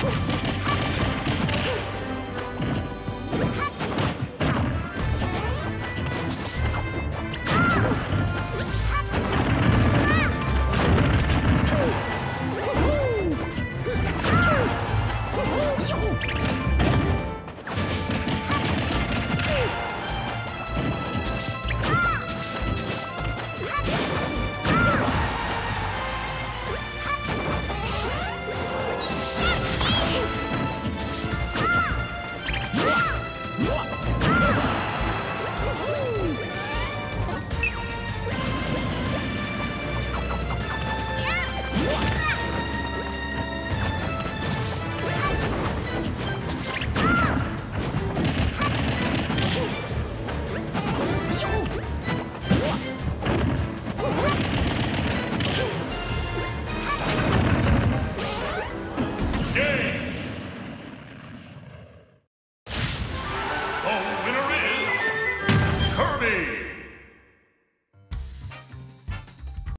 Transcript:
Oh!